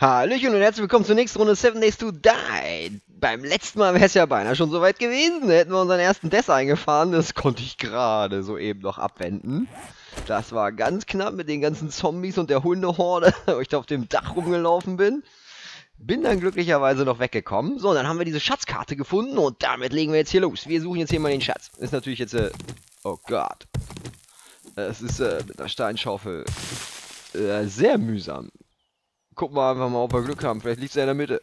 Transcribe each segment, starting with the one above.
Hallöchen und herzlich willkommen zur nächsten Runde Seven Days to Die. Beim letzten Mal wäre es ja beinahe schon soweit gewesen. Da hätten wir unseren ersten Death eingefahren. Das konnte ich gerade soeben noch abwenden. Das war ganz knapp mit den ganzen Zombies und der Hundehorde, wo ich da auf dem Dach rumgelaufen bin. Bin dann glücklicherweise noch weggekommen. So, dann haben wir diese Schatzkarte gefunden und damit legen wir jetzt hier los. Wir suchen jetzt hier mal den Schatz. Ist natürlich jetzt, äh, oh Gott. Es ist äh, mit einer Steinschaufel äh, sehr mühsam. Gucken wir einfach mal, ob wir Glück haben. Vielleicht liegt er in der Mitte.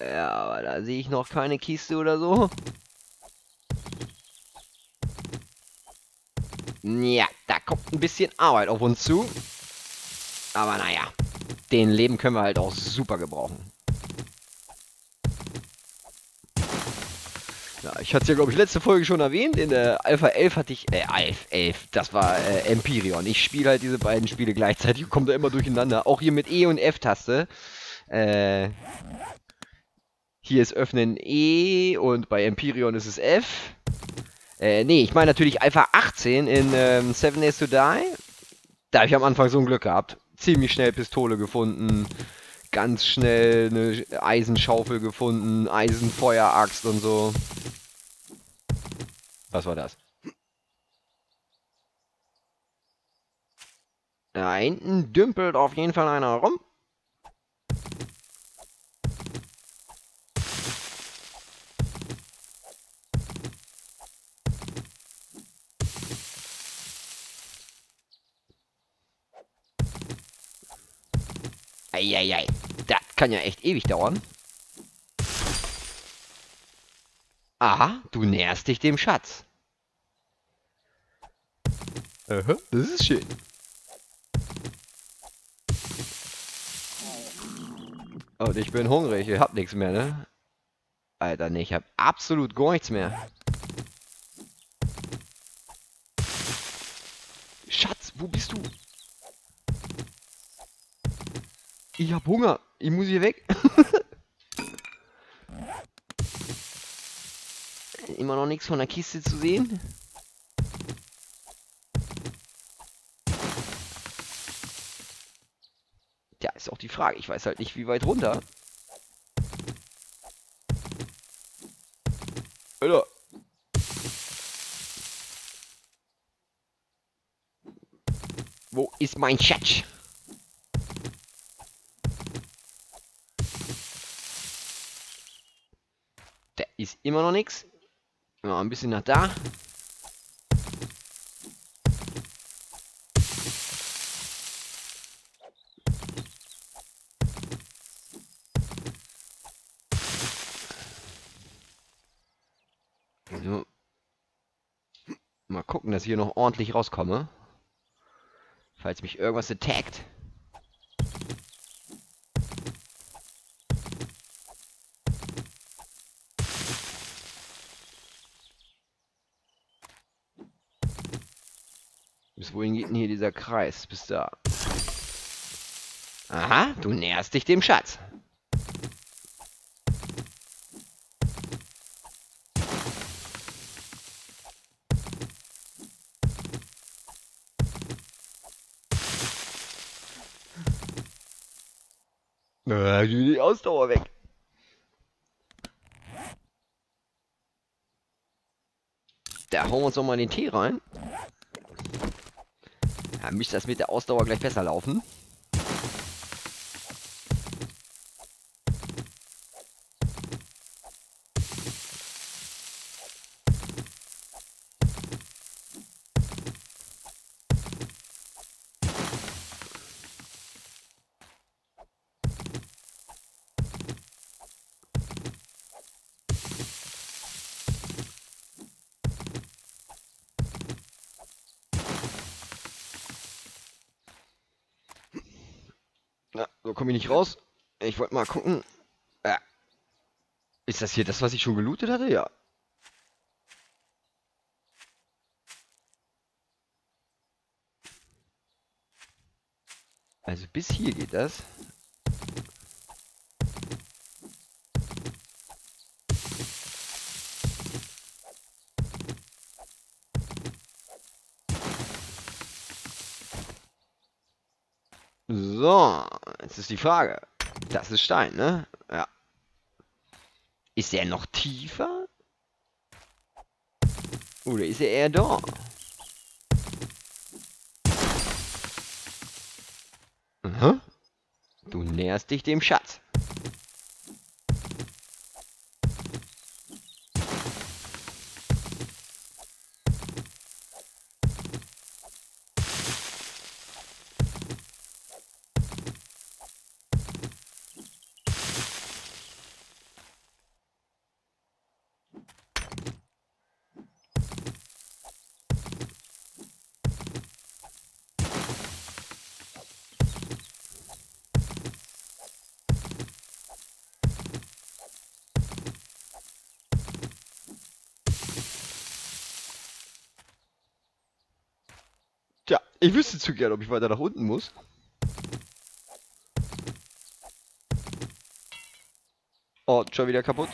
ja, aber da sehe ich noch keine Kiste oder so. Ja, da kommt ein bisschen Arbeit auf uns zu. Aber naja, den Leben können wir halt auch super gebrauchen. Ja, ich hatte es ja, glaube ich, letzte Folge schon erwähnt. In der Alpha 11 hatte ich, äh, Alpha 11, das war äh, Empyrean. Ich spiele halt diese beiden Spiele gleichzeitig und komme da immer durcheinander. Auch hier mit E und F-Taste. Äh, hier ist Öffnen E und bei Empyrean ist es F. Äh, nee, ich meine natürlich Alpha 18 in ähm, Seven Days to Die. Da habe ich am Anfang so ein Glück gehabt. Ziemlich schnell Pistole gefunden ganz schnell eine Eisenschaufel gefunden, Eisenfeueraxt und so. Was war das? Da hinten dümpelt auf jeden Fall einer rum. Eieiei, das kann ja echt ewig dauern. Aha, du näherst dich dem Schatz. Aha, das ist schön. Und ich bin hungrig, ich hab nichts mehr, ne? Alter, ne, ich hab absolut gar nichts mehr. Schatz, wo bist du? Ich hab Hunger. Ich muss hier weg. Immer noch nichts von der Kiste zu sehen. Ja, ist auch die Frage. Ich weiß halt nicht, wie weit runter. Alter. Wo ist mein Schatz? Ist immer noch nichts. Mal ein bisschen nach da. So. Mal gucken, dass ich hier noch ordentlich rauskomme. Falls mich irgendwas attackt. Bis wohin dieser Kreis? Bis da. Aha, du näherst dich dem Schatz. Na, die Ausdauer weg. Da hauen wir uns noch mal den Tee rein. Ja, müsste das mit der Ausdauer gleich besser laufen. Na, so komme ich nicht raus. Ich wollte mal gucken. Ja. Ist das hier das, was ich schon gelootet hatte? Ja. Also bis hier geht das. So, jetzt ist die Frage. Das ist Stein, ne? Ja. Ist er noch tiefer? Oder ist er eher da? Mhm. Du näherst dich dem Schatz. Tja, ich wüsste zu gern, ob ich weiter nach unten muss. Oh, schon wieder kaputt.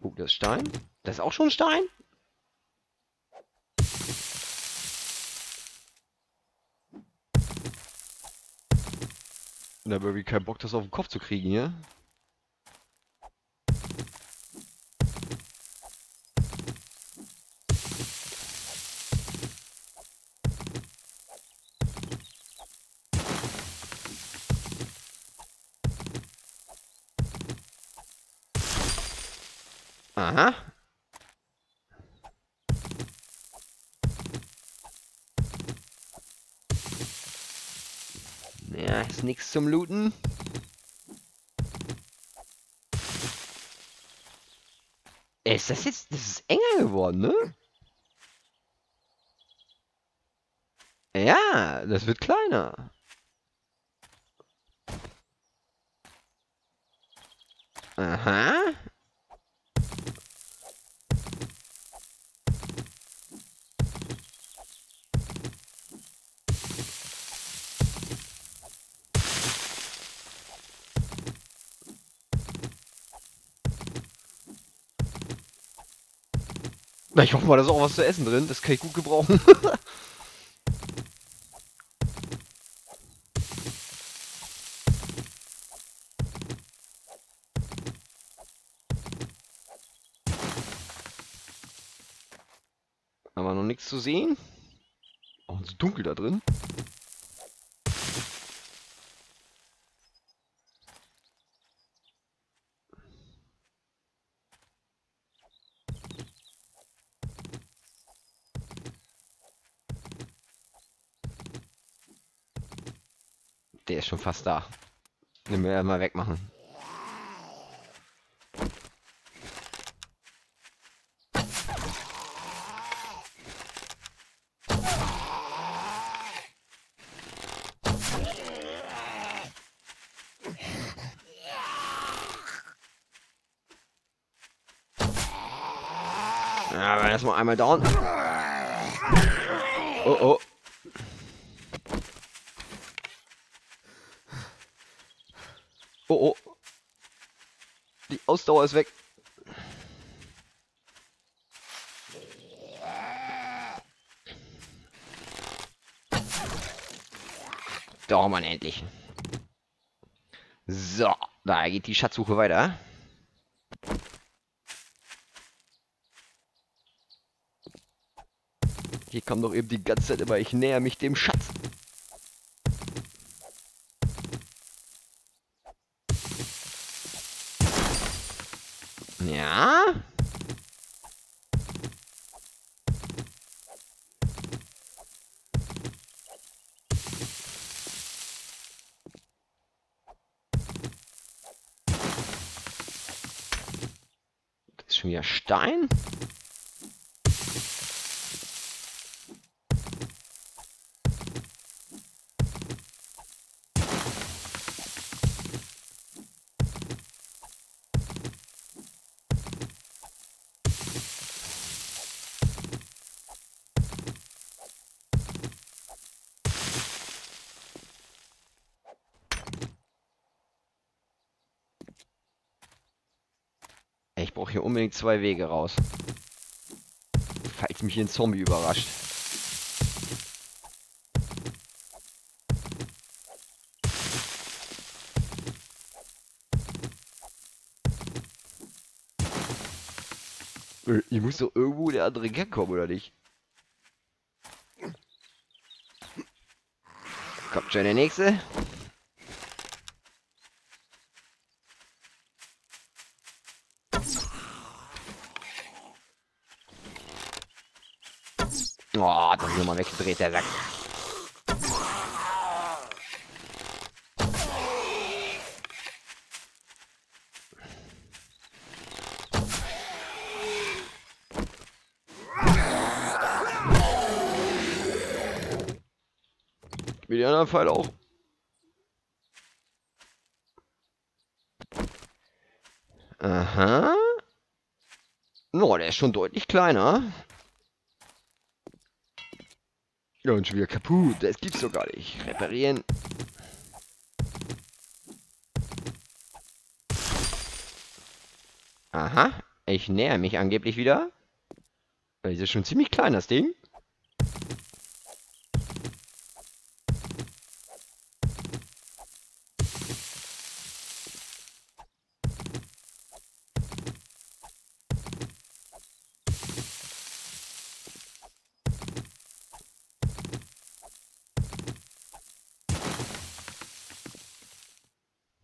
Oh, das ist Stein. Das ist auch schon Stein? Da habe irgendwie keinen Bock, das auf den Kopf zu kriegen hier. Aha. Ja, ist nichts zum Looten. Ist das jetzt... Das ist enger geworden, ne? Ja, das wird kleiner. Aha. Na, ich hoffe mal, da ist auch was zu essen drin. Das kann ich gut gebrauchen. Aber noch nichts zu sehen. Oh, und so dunkel da drin. Der ist schon fast da. Den wir mal wegmachen. Ja, aber erstmal einmal down. Oh. Oh oh. Die Ausdauer ist weg. Doch, Mann, endlich. So, da geht die Schatzsuche weiter. Hier kommt doch eben die ganze Zeit immer, ich näher mich dem Schatz. Ja. Das ist zwei Wege raus. Falls mich ein Zombie überrascht. Äh, ich muss doch irgendwo der andere Gang kommen, oder nicht? Kommt schon der nächste. Ist nochmal weggedreht, der Sack. Wie die anderen Pfeile auch. Aha. No, der ist schon deutlich kleiner. Ja, und schon wieder kaputt. Das gibt's doch gar nicht. Reparieren. Aha. Ich näher mich angeblich wieder. Das ist schon ziemlich klein, das Ding.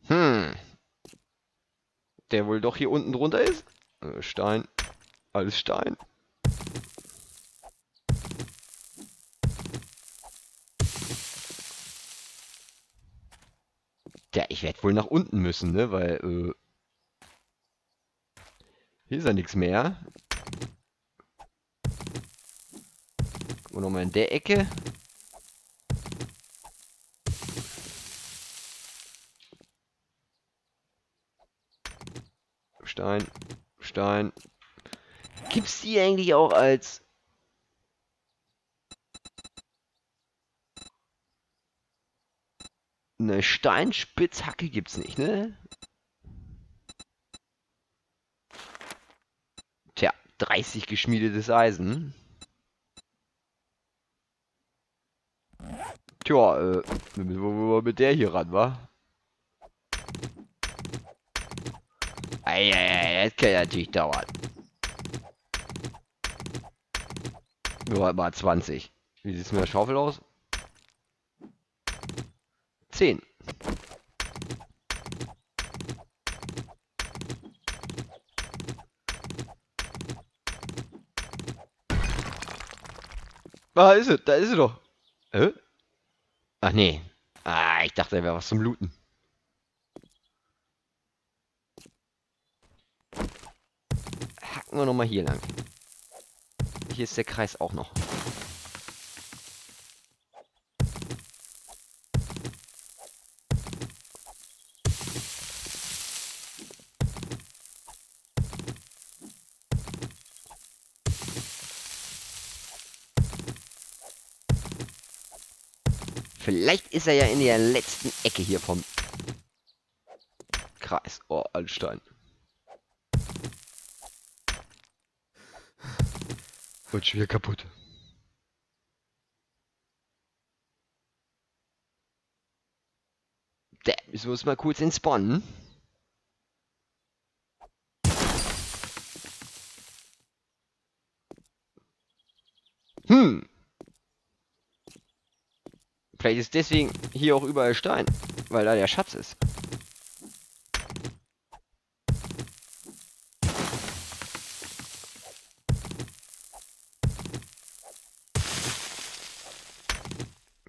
Hm. Der wohl doch hier unten drunter ist? Äh, Stein. Alles Stein. Ja, ich werde wohl nach unten müssen, ne? Weil, äh... Hier ist ja nichts mehr. Gucken wir nochmal in der Ecke. Stein, Stein. Gibt's die eigentlich auch als... Eine Steinspitzhacke gibt's nicht, ne? Tja, 30 geschmiedetes Eisen. Tja, äh, müssen wir mit der hier ran, wa? Eieiei, das kann natürlich dauern. Nur mal 20. Wie sieht's mit der Schaufel aus? 10. Da ist es, da ist sie doch. Hä? Ach nee. Ah, ich dachte, da wäre was zum Looten. Hacken wir nochmal hier lang. Hier ist der Kreis auch noch. Vielleicht ist er ja in der letzten Ecke hier vom Kreis. Oh, Altstein. Schon wieder kaputt. Da müssen wir uns mal kurz entspannen. Hm. Vielleicht ist deswegen hier auch überall Stein, weil da der Schatz ist.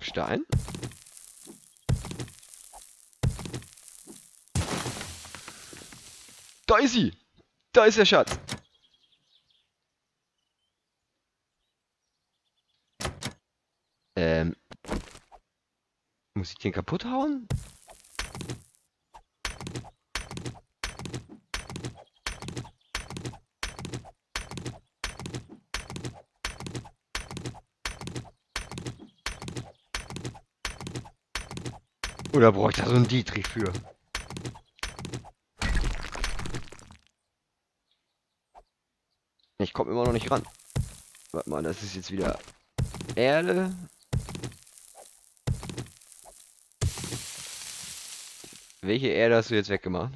Stein. Da ist sie. Da ist der Schatz. Ähm. Muss ich den kaputt hauen? Oder brauche ich da so einen Dietrich für? Komme immer noch nicht ran. Warte mal, das ist jetzt wieder Erde. Welche Erde hast du jetzt weggemacht?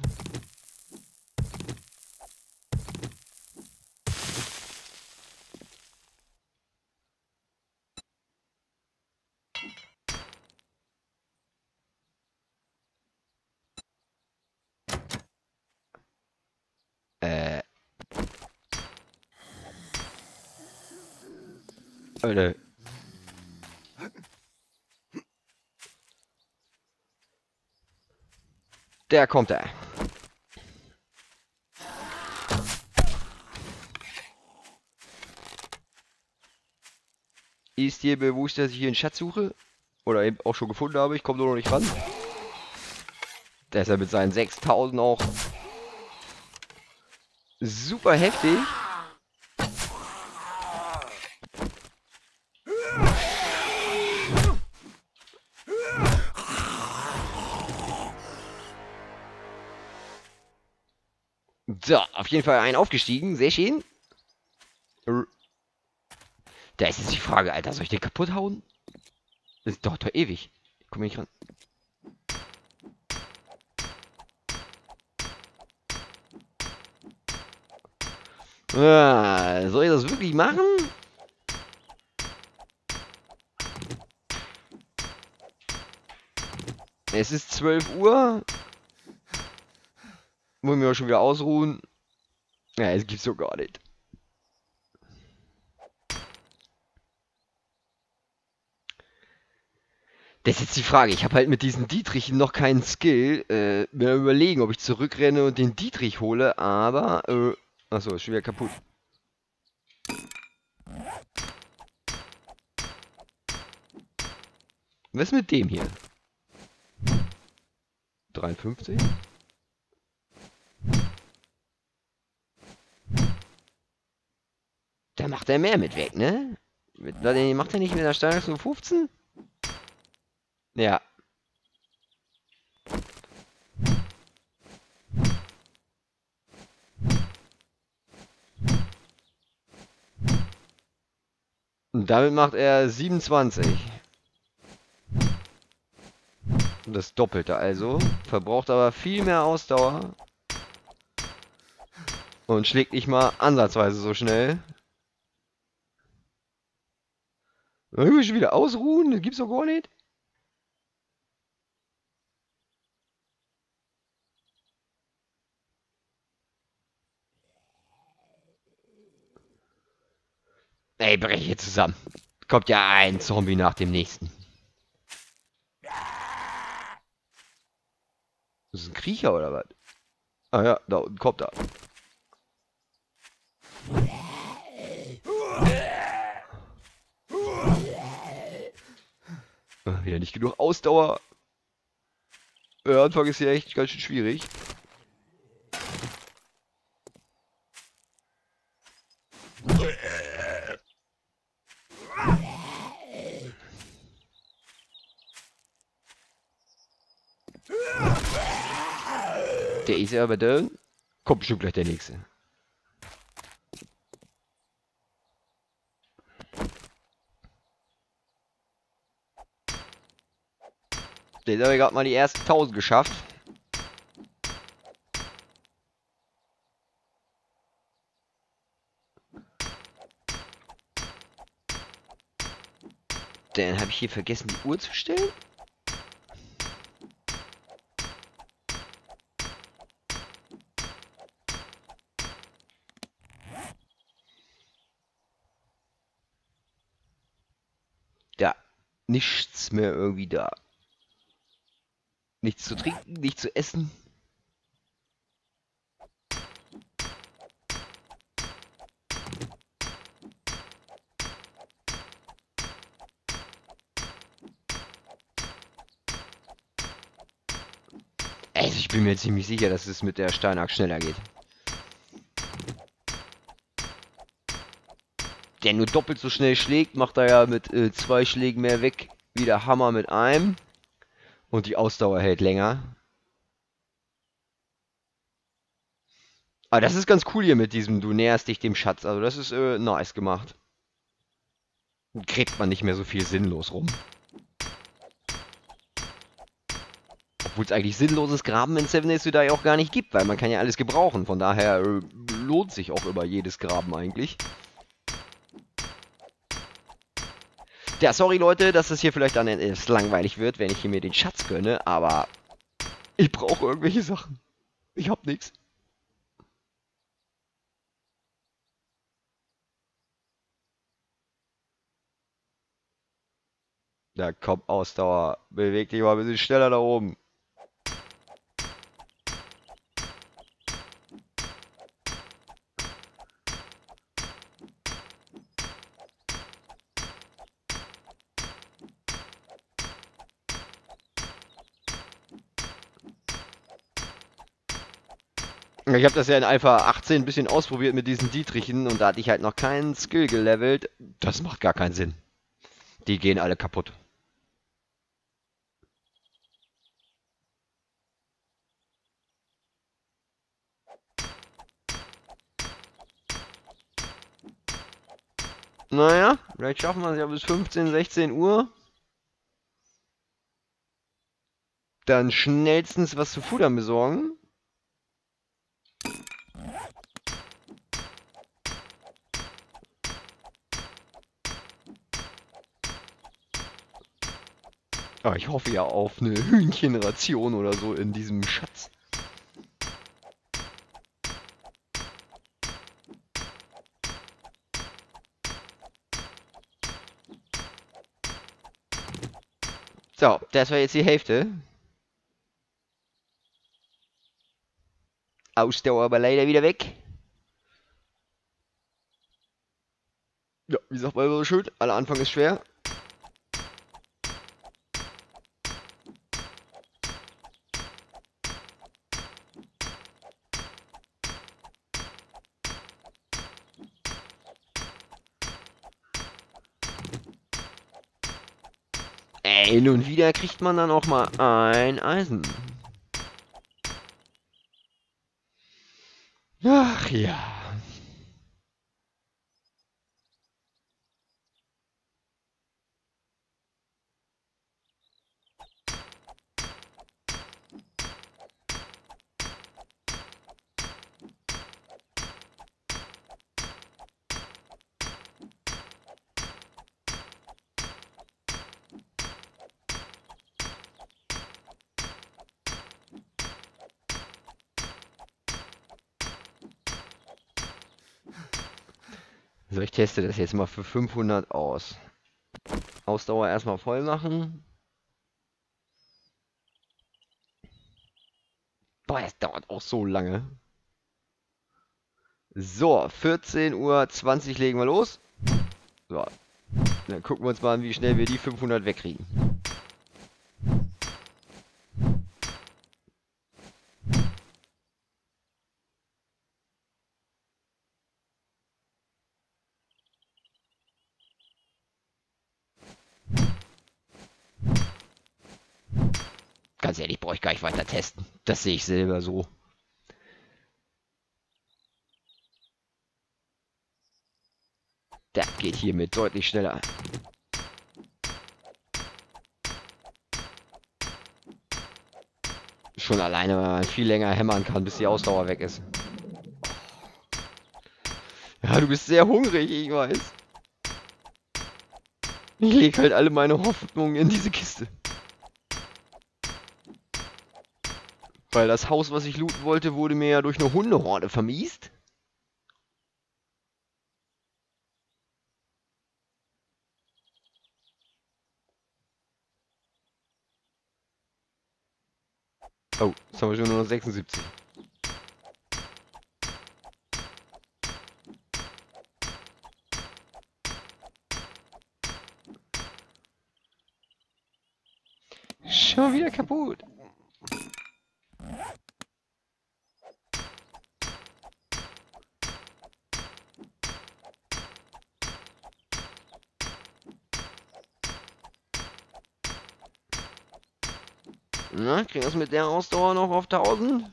Alter. Der kommt da. Ist dir bewusst, dass ich hier einen Schatz suche? Oder eben auch schon gefunden habe? Ich komme nur noch nicht ran. Ja mit seinen 6000 auch super heftig. Auf jeden Fall ein aufgestiegen. Sehr schön. Da ist jetzt die Frage, Alter, soll ich den kaputt hauen? Das dauert doch ewig. Ich komme nicht ran. Ah, soll ich das wirklich machen? Es ist 12 Uhr. Wollen wir schon wieder ausruhen? Ja, es gibt's so gar nicht. Das ist jetzt die Frage. Ich habe halt mit diesen Dietrichen noch keinen Skill. Äh, mir überlegen, ob ich zurückrenne und den Dietrich hole, aber. Äh, achso, ist schon wieder kaputt. Was ist mit dem hier? 53? Da macht er mehr mit weg, ne? Macht er nicht mit der Steigerung 15? Ja. Und damit macht er 27. Das Doppelte also. Verbraucht aber viel mehr Ausdauer. Und schlägt nicht mal ansatzweise so schnell. Ich will schon wieder ausruhen, das gibt's doch gar nicht. Ey, brech hier zusammen. Kommt ja ein Zombie nach dem nächsten. Das ist ein Kriecher oder was? Ah ja, da unten kommt er. Wieder nicht genug Ausdauer. Der Anfang ist ja echt ganz schön schwierig. Der ist aber da. Kommt bestimmt gleich der nächste. Der hat gerade mal die ersten 1000 geschafft. Dann habe ich hier vergessen, die Uhr zu stellen. Ja, nichts mehr irgendwie da. Nichts zu trinken, nichts zu essen. Also ich bin mir ziemlich sicher, dass es mit der Steinachs schneller geht. Der nur doppelt so schnell schlägt, macht er ja mit äh, zwei Schlägen mehr weg wie der Hammer mit einem. Und die Ausdauer hält länger. Aber das ist ganz cool hier mit diesem, du näherst dich dem Schatz. Also das ist äh, nice gemacht. Gräbt man nicht mehr so viel sinnlos rum. Obwohl es eigentlich sinnloses Graben in Seven Days to Die auch gar nicht gibt, weil man kann ja alles gebrauchen. Von daher äh, lohnt sich auch über jedes Graben eigentlich. Ja, sorry Leute, dass es hier vielleicht dann etwas langweilig wird, wenn ich hier mir den Schatz gönne, aber ich brauche irgendwelche Sachen. Ich hab nichts. Da kommt Ausdauer. Beweg dich mal ein bisschen schneller da oben. Ich habe das ja in Alpha 18 ein bisschen ausprobiert mit diesen Dietrichen und da hatte ich halt noch keinen Skill gelevelt. Das macht gar keinen Sinn. Die gehen alle kaputt. Naja, vielleicht schaffen wir es ja bis 15, 16 Uhr. Dann schnellstens was zu futtern besorgen. Ah, ich hoffe ja auf eine Hühnchenration oder so in diesem Schatz. So, das war jetzt die Hälfte. Ausdauer aber leider wieder weg. Ja, wie sagt man so schön, aller Anfang ist schwer. Hin und wieder kriegt man dann auch mal ein Eisen. Ach ja. Teste das jetzt mal für 500 aus. Ausdauer erstmal voll machen. Boah, es dauert auch so lange. So, 14.20 Uhr legen wir los. So, dann gucken wir uns mal an, wie schnell wir die 500 wegkriegen. Ganz ehrlich, brauche ich gar nicht weiter testen. Das sehe ich selber so. Der geht hiermit deutlich schneller. Schon alleine, weil man viel länger hämmern kann, bis die Ausdauer weg ist. Ja, du bist sehr hungrig, ich weiß. Ich lege halt alle meine Hoffnungen in diese Kiste. Weil das Haus, was ich looten wollte, wurde mir ja durch eine Hundehorde vermiest. Oh, jetzt haben wir schon nur noch 76. Schon wieder kaputt. Na, kriegen wir es mit der Ausdauer noch auf 1000?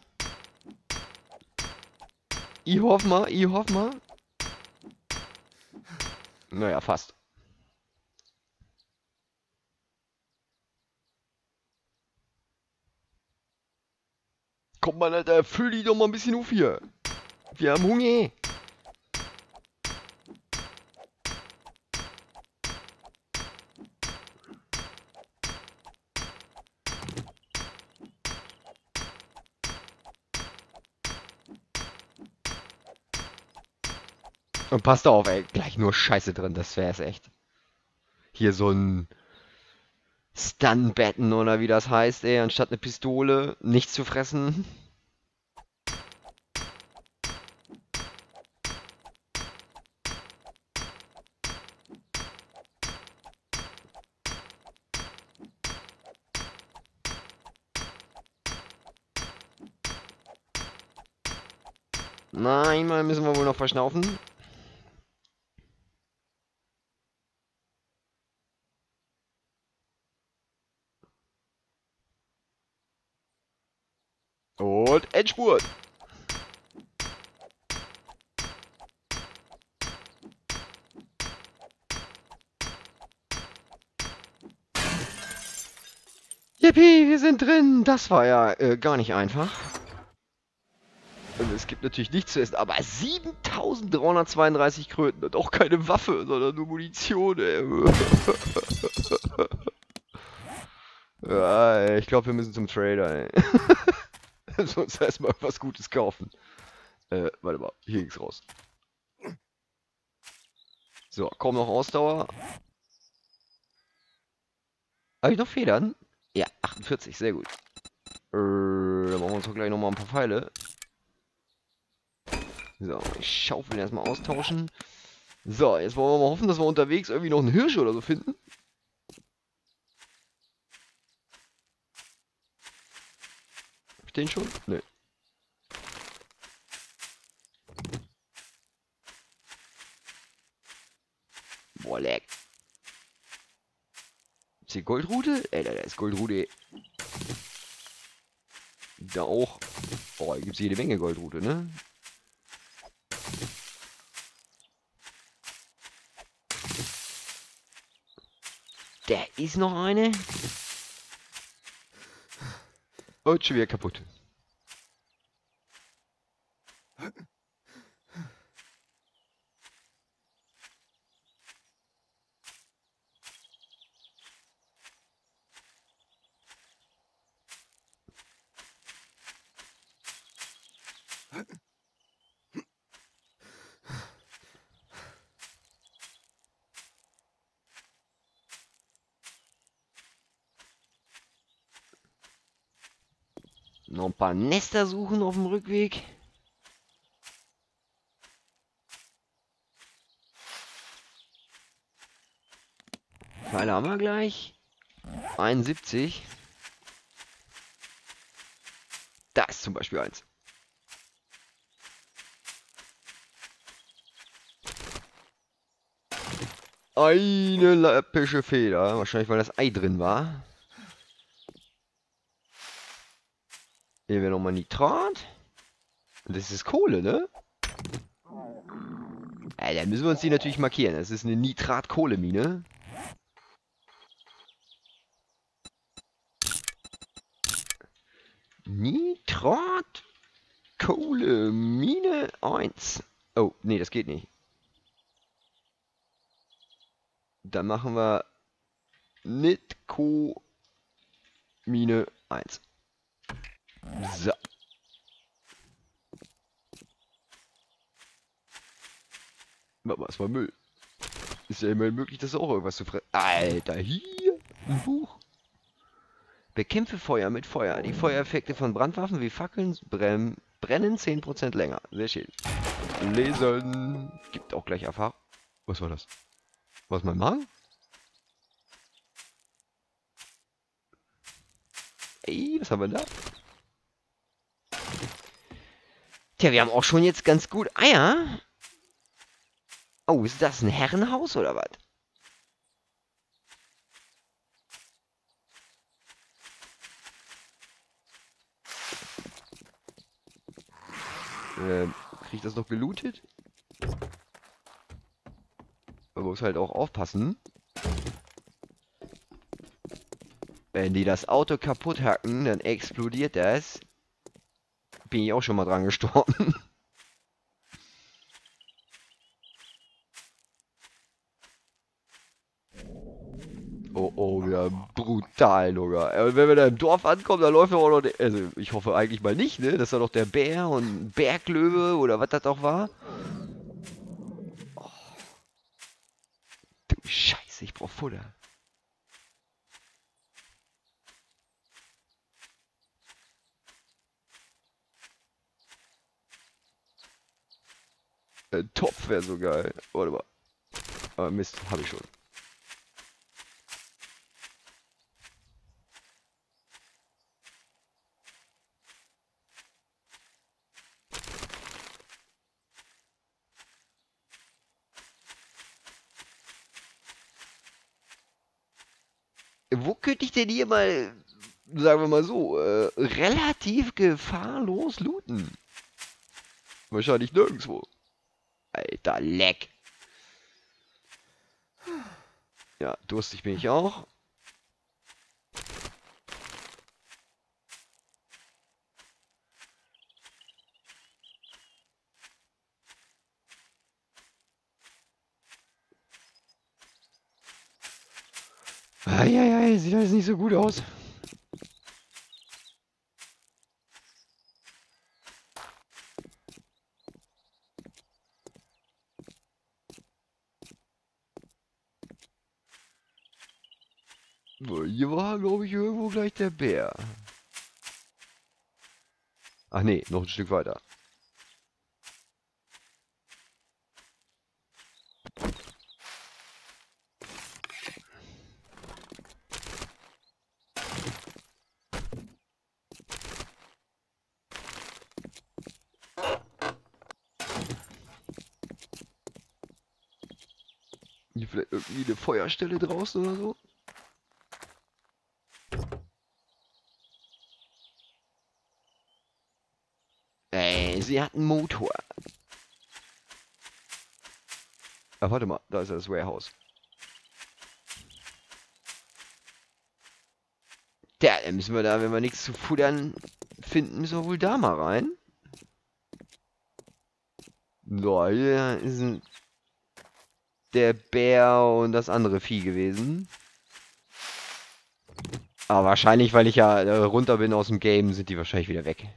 Ich hoffe mal, ich hoffe mal. Naja, fast. Komm mal, Alter, füll die doch mal ein bisschen auf hier. Wir haben Hunger. Und passt auf, ey, gleich nur Scheiße drin, das wär's echt. Hier so ein Stun-Betten oder wie das heißt, ey, anstatt eine Pistole nichts zu fressen. Nein, mal müssen wir wohl noch verschnaufen. Und Endspurt. Yippie, wir sind drin. Das war ja äh, gar nicht einfach. Also es gibt natürlich nichts zu essen, aber 7332 Kröten und auch keine Waffe, sondern nur Munition, ey. ja, ich glaube, wir müssen zum Trader, ey. Sonst erstmal was Gutes kaufen. Äh, warte mal, hier ging's raus. So, kaum noch Ausdauer. Habe ich noch Federn? Ja, 48, sehr gut. Äh, dann machen wir uns doch gleich nochmal ein paar Pfeile. So, ich Schaufel erstmal austauschen. So, jetzt wollen wir mal hoffen, dass wir unterwegs irgendwie noch einen Hirsch oder so finden. Ich den schon? Nö. Boah, leck. Ist hier Goldrute? Ey, da ist Goldrute. Da auch. Boah, hier gibt es jede Menge Goldrute, ne? Da ist noch eine. Oh, schon wieder kaputt. Paar Nester suchen auf dem Rückweg. Pfeile haben wir gleich. 71. Da ist zum Beispiel eins. Eine läppische Feder. Wahrscheinlich, weil das Ei drin war. Hier wäre nochmal Nitrat. Das ist Kohle, ne? Ja, dann müssen wir uns die natürlich markieren. Das ist eine Nitrat-Kohlemine. Nitrat Kohlemine 1. Oh, nee, das geht nicht. Dann machen wir Nitko Mine 1. So. Was war Müll? Ist ja immerhin möglich, dass auch irgendwas zu fressen. Alter, hier! Ein Buch. Bekämpfe Feuer mit Feuer. Die Feuereffekte von Brandwaffen wie Fackeln brennen, brennen 10% länger. Sehr schön. Lesen. Gibt auch gleich Erfahrung. Was war das? Was mein Magen? Ey, was haben wir da? Tja, wir haben auch schon jetzt ganz gut Eier. Oh, ist das ein Herrenhaus oder was? Ähm, krieg ich das noch gelootet? Man muss halt auch aufpassen. Wenn die das Auto kaputt hacken, dann explodiert das bin ich auch schon mal dran gestorben. Oh, oh, ja, brutal, Junge. Und wenn wir da im Dorf ankommen, dann läuft er auch noch... Der, also, ich hoffe eigentlich mal nicht, ne? Das war doch der Bär und Berglöwe oder was das auch war. Oh. Du Scheiße, ich brauch Futter. Ein Topf wäre so geil. Warte mal. Aber Mist, habe ich schon. Wo könnte ich denn hier mal, sagen wir mal so, äh, relativ gefahrlos looten? Wahrscheinlich nirgendwo. Alter, leck. Ja, durstig bin ich auch. Eieiei, sieht alles nicht so gut aus. Hier war, glaube gleich der Bär. Ach nee, noch ein Stück weiter. Hier vielleicht irgendwie eine Feuerstelle draußen oder so? Ey, sie hat einen Motor. Ah, warte mal, da ist das Warehouse. Ja, dann müssen wir da, wenn wir nichts zu futtern finden, müssen wir wohl da mal rein. So, hier ist ein der Bär und das andere Vieh gewesen. Aber wahrscheinlich, weil ich ja äh, runter bin aus dem Game, sind die wahrscheinlich wieder weg.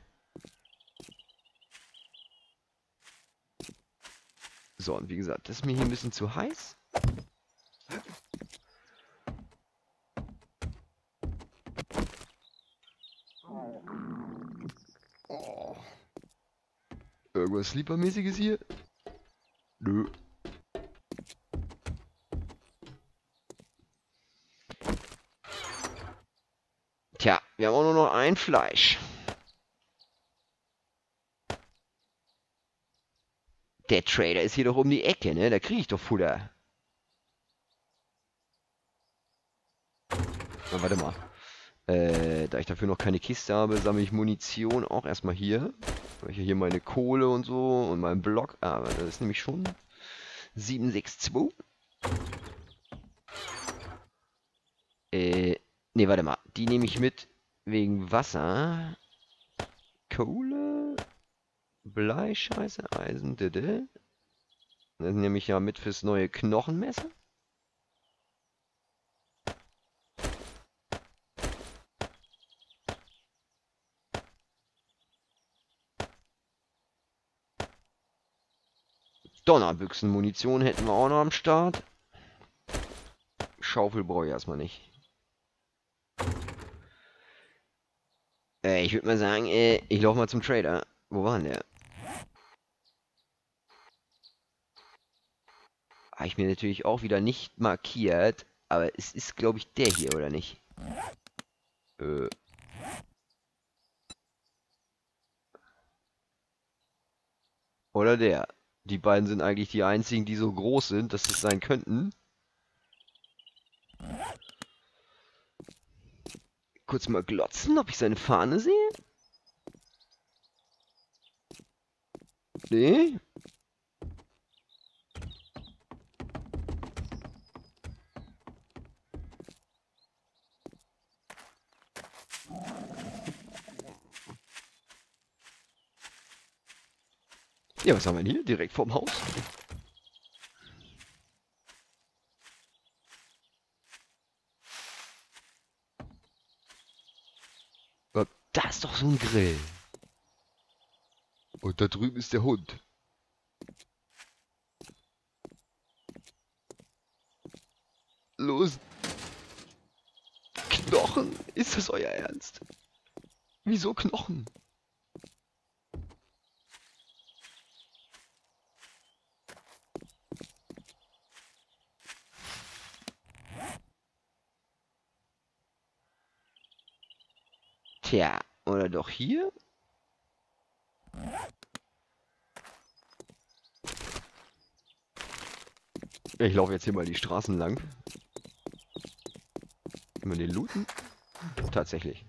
So, und wie gesagt, das ist mir hier ein bisschen zu heiß. Oh. Irgendwas Sleeper-mäßiges hier? Nö. Tja, wir haben auch nur noch ein Fleisch. Der Trader ist hier doch um die Ecke, ne? Da kriege ich doch Futter. Na, warte mal. Äh, da ich dafür noch keine Kiste habe, sammle ich Munition auch erstmal hier. Ich hier meine Kohle und so und meinen Block. Ah, das ist nämlich schon 762. Äh, ne, warte mal. Die nehme ich mit wegen Wasser. Kohle. Bleischeiße, Eisen, dede. Das nehme ich ja mit fürs neue Knochenmesser. Donnerbüchsen, Munition hätten wir auch noch am Start. Schaufel brauche ich erstmal nicht. Äh, ich würde mal sagen, äh, ich laufe mal zum Trader. Wo war denn der? Habe ich mir natürlich auch wieder nicht markiert. Aber es ist, glaube ich, der hier, oder nicht? Äh. Oder der. Die beiden sind eigentlich die einzigen, die so groß sind, dass es sein könnten. Kurz mal glotzen, ob ich seine Fahne sehe. Nee. Ja, was haben wir hier? Direkt vorm Haus. Da ist doch so ein Grill. Und da drüben ist der Hund. Los. Knochen? Ist das euer Ernst? Wieso Knochen? Tja, oder doch hier? Ich laufe jetzt hier mal die Straßen lang. Wir den looten? Tatsächlich.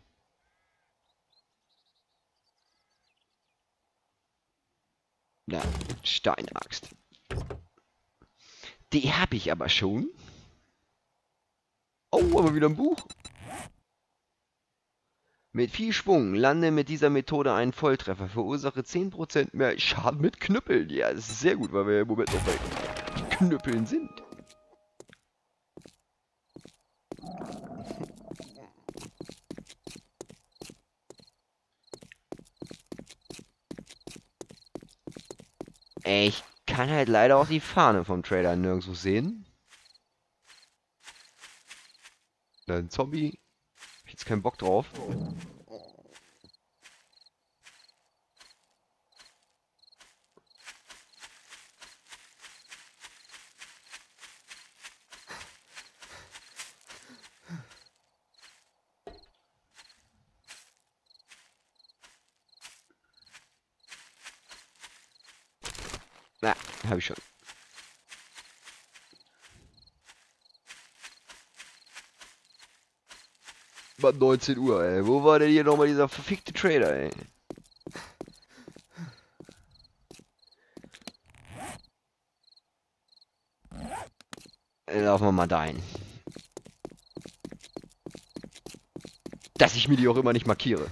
Na, Steinaxt. Die habe ich aber schon. Oh, aber wieder ein Buch. Mit viel Schwung lande mit dieser Methode einen Volltreffer. Verursache 10% mehr Schaden mit Knüppeln. Ja, das ist sehr gut, weil wir im Moment noch bei Knüppeln sind. Ich kann halt leider auch die Fahne vom Trailer nirgendwo sehen. Ein Zombie. Keinen Bock drauf. Na, habe ich schon. War 19 Uhr, ey. Wo war denn hier nochmal dieser verfickte Trader, ey? Äh, Laufen wir mal dahin. Dass ich mir die auch immer nicht markiere.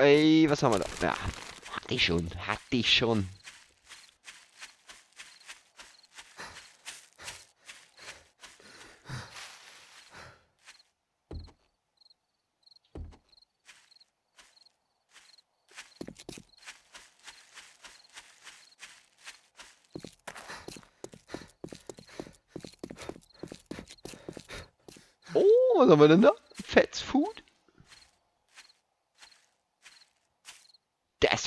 Ey, was haben wir da? Ja, hatte ich schon, hatte ich schon. Oh, was haben wir denn da?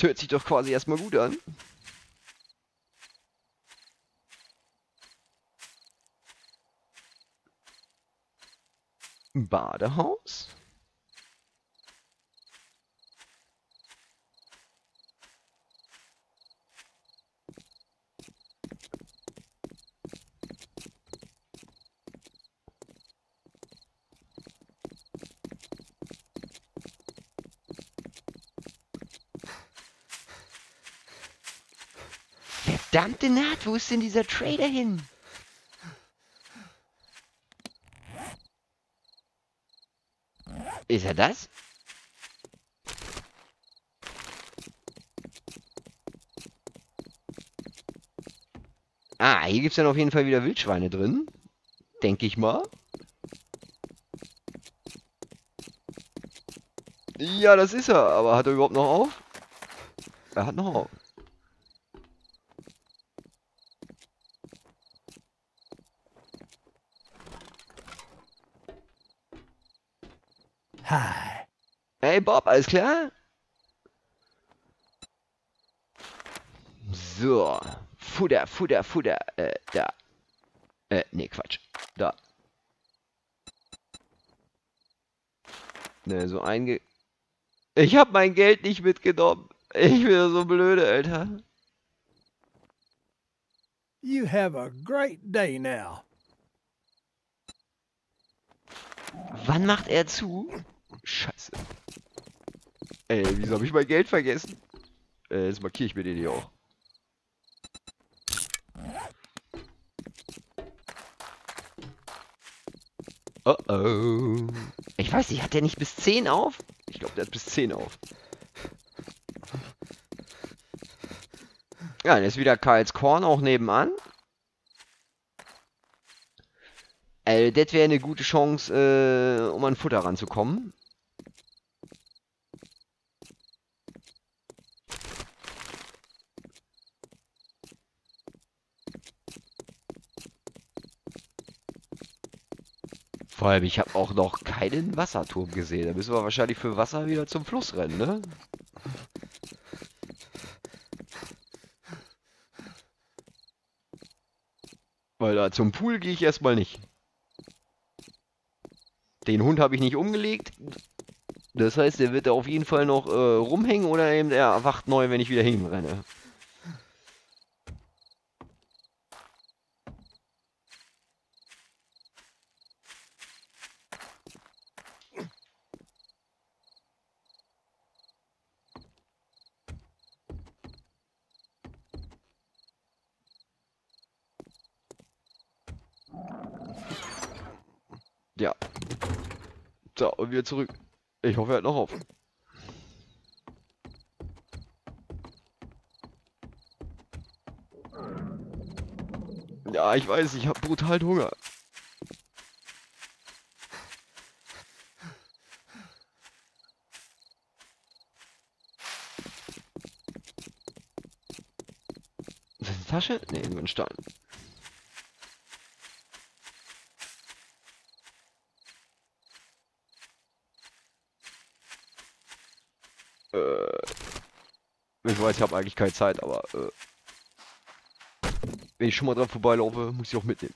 Hört sich doch quasi erstmal gut an. Badehaus? Verdammte Naht, wo ist denn dieser Trader hin? Ist er das? Ah, hier gibt es dann auf jeden Fall wieder Wildschweine drin. Denke ich mal. Ja, das ist er. Aber hat er überhaupt noch auf? Er hat noch auf. Hey Bob, alles klar? So. Futter, Futter, Futter. Äh, da. Äh, nee, Quatsch. Da. Ne, so einge... Ich hab mein Geld nicht mitgenommen. Ich bin so blöde, Alter. You have a great day now. Wann macht er zu? Scheiße. Ey, wieso habe ich mein Geld vergessen? Äh, jetzt markiere ich mir den hier auch. Oh oh. Ich weiß nicht, hat der nicht bis 10 auf? Ich glaube, der hat bis 10 auf. Ja, dann ist wieder Karls Korn auch nebenan. Also, das wäre eine gute Chance, äh, um an Futter ranzukommen. Vor allem, ich habe auch noch keinen Wasserturm gesehen. Da müssen wir wahrscheinlich für Wasser wieder zum Fluss rennen, ne? Weil da zum Pool gehe ich erstmal nicht. Den Hund habe ich nicht umgelegt. Das heißt, der wird da auf jeden Fall noch äh, rumhängen oder eben er erwacht neu, wenn ich wieder hinrenne. Ja. So, und wieder zurück. Ich hoffe, er hat noch auf. Ja, ich weiß, ich habe brutal Hunger. Ist eine Tasche? Nee, nur ein Stein. Ich weiß, ich habe eigentlich keine Zeit, aber äh, wenn ich schon mal dran vorbeilaufe, muss ich auch mitnehmen.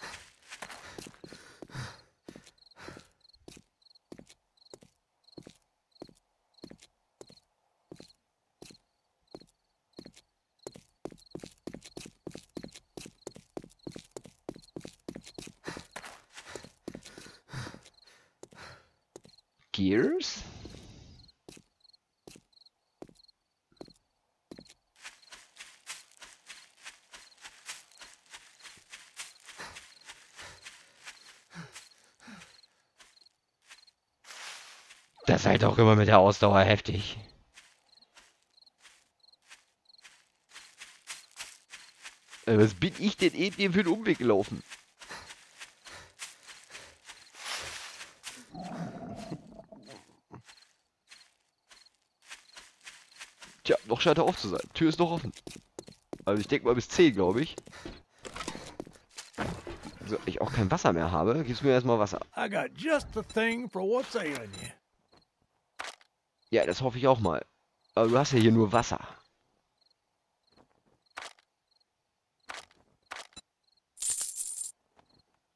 Seid auch immer mit der Ausdauer heftig. Äh, Was bin ich denn eben für einen Umweg gelaufen? Tja, noch scheint er auf zu sein. Tür ist noch offen. Also ich denke mal bis 10, glaube ich. So, ich auch kein Wasser mehr habe, gibst mir erstmal Wasser. I got just the thing for what's ailing you. Ja, das hoffe ich auch mal. Aber du hast ja hier nur Wasser.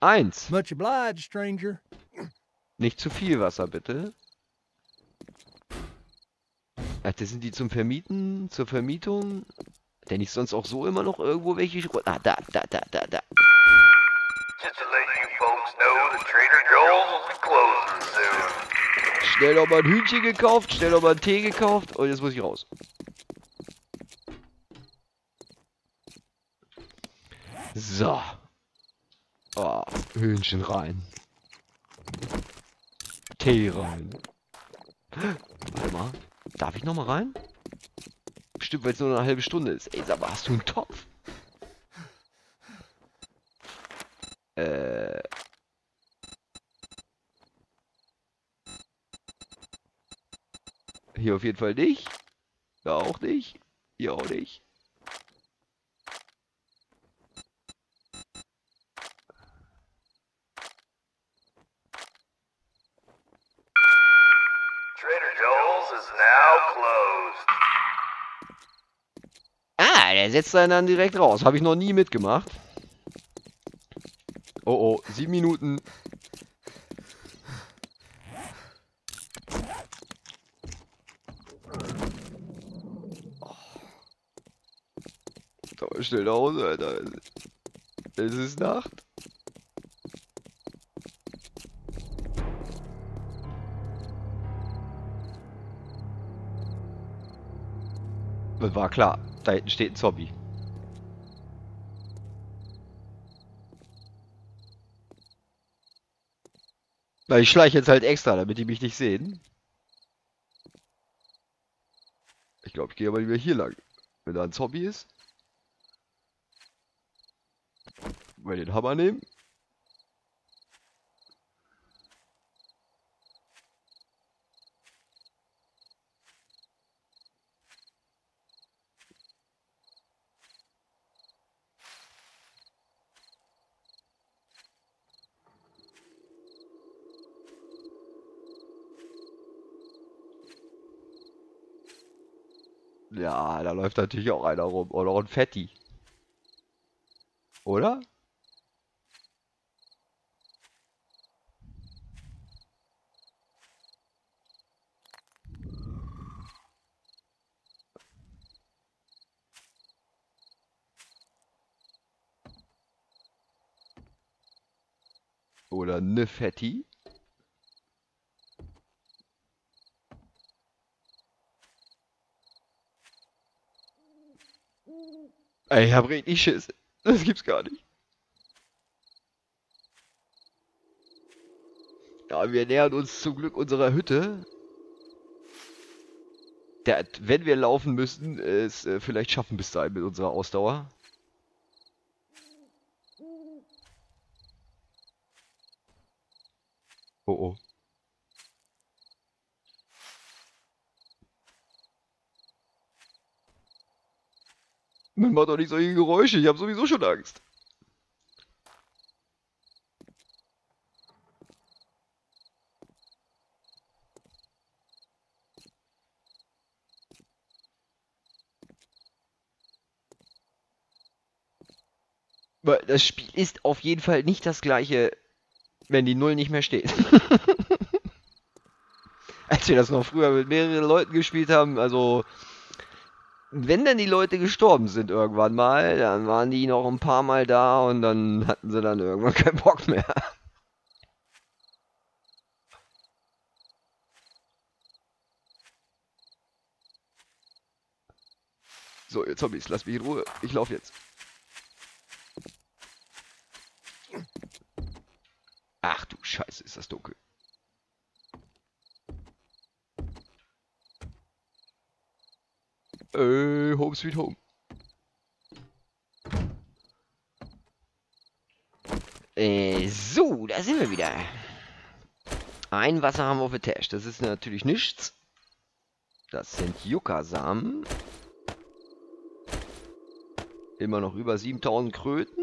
Eins. Much obliged, stranger. Nicht zu viel Wasser, bitte. Ach, das sind die zum Vermieten, zur Vermietung. Denn ich sonst auch so immer noch irgendwo welche... Ah, da, da, da, da, da. Schnell noch mal ein Hühnchen gekauft, schnell noch mal einen Tee gekauft und jetzt muss ich raus. So. Oh, Hühnchen rein. Tee rein. Warte mal. Darf ich noch mal rein? Bestimmt, weil es nur eine halbe Stunde ist. Ey, sag mal, hast du einen Topf? Hier auf jeden Fall nicht. Da auch nicht. Hier auch nicht. Ah, der setzt einen dann direkt raus. Habe ich noch nie mitgemacht. Oh oh, sieben Minuten. So, schnell nach Hause, Alter. Es ist Nacht. Das war klar. Da hinten steht ein Zombie. Weil ich schleiche jetzt halt extra, damit die mich nicht sehen. Ich glaube, ich gehe aber lieber hier lang. Wenn da ein Zombie ist. wir den Hammer nehmen. Ja, da läuft natürlich auch einer rum. Oder ein Fetti. Oder? Oder ne Fetti. Ey, ich hab richtig Schiss. Das gibt's gar nicht. Ja, wir nähern uns zum Glück unserer Hütte. Der, wenn wir laufen müssen, es äh, vielleicht schaffen bis dahin mit unserer Ausdauer. Oh oh. Man macht doch nicht solche Geräusche, ich habe sowieso schon Angst. Das Spiel ist auf jeden Fall nicht das gleiche, wenn die Null nicht mehr steht. Als wir das noch früher mit mehreren Leuten gespielt haben, also wenn dann die Leute gestorben sind irgendwann mal, dann waren die noch ein paar Mal da und dann hatten sie dann irgendwann keinen Bock mehr. So, jetzt Zombies, lass mich in Ruhe. Ich laufe jetzt. Ach du Scheiße, ist das dunkel. Äh, Home Sweet Home. Äh, so, da sind wir wieder. Ein Wasser haben wir auf der Tash. Das ist natürlich nichts. Das sind Yucca-Samen. Immer noch über 7000 Kröten.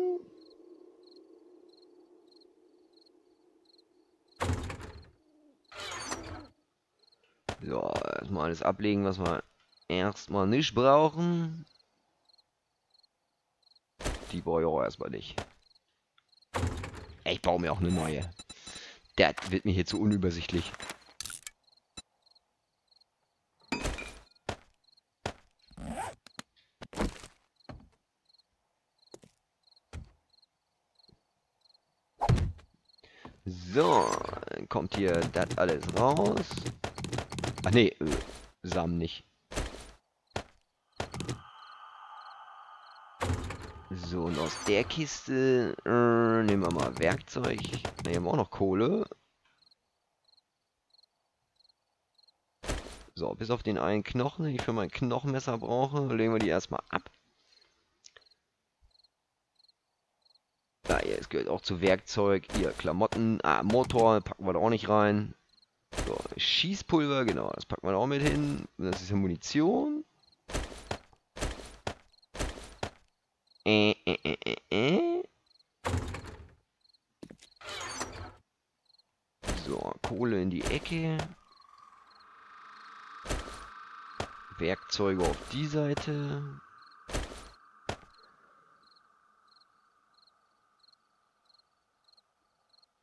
Erstmal alles ablegen, was wir erstmal nicht brauchen. Die brauche ich auch erstmal nicht. Ich baue mir auch eine neue. Das wird mir hier zu unübersichtlich. So, kommt hier das alles raus. Ach nee, äh, Samen nicht. So, und aus der Kiste äh, nehmen wir mal Werkzeug. Na, hier haben auch noch Kohle. So, bis auf den einen Knochen, den ich für mein Knochenmesser brauche, legen wir die erstmal ab. Da, ja, es gehört auch zu Werkzeug. Hier, Klamotten. Ah, Motor packen wir da auch nicht rein. So, Schießpulver, genau, das wir da auch mit hin. Das ist ja Munition. Äh, äh, äh, äh, äh. So, Kohle in die Ecke. Werkzeuge auf die Seite.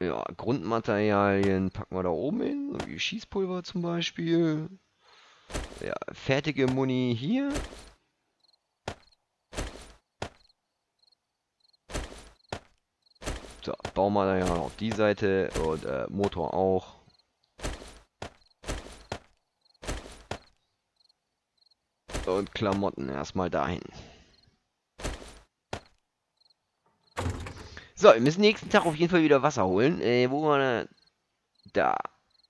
Ja, Grundmaterialien packen wir da oben hin, wie Schießpulver zum Beispiel. Ja, fertige Muni hier. So, Baumaterial auf die Seite und äh, Motor auch. Und Klamotten erstmal dahin. So, wir müssen nächsten Tag auf jeden Fall wieder Wasser holen. Äh, wo war der? Da.